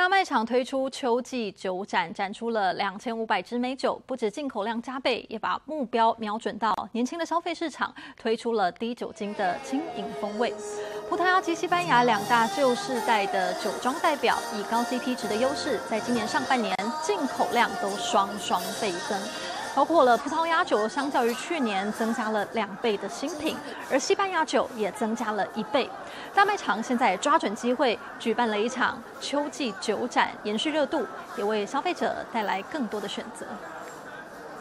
大卖场推出秋季酒展，展出了两千五百支美酒，不止进口量加倍，也把目标瞄准到年轻的消费市场，推出了低酒精的轻饮风味。葡萄牙及西班牙两大旧世代的酒庄代表，以高 CP 值的优势，在今年上半年进口量都双双倍增。包括了葡萄牙酒，相较于去年增加了两倍的新品，而西班牙酒也增加了一倍。大卖场现在抓准机会，举办了一场秋季酒展，延续热度，也为消费者带来更多的选择。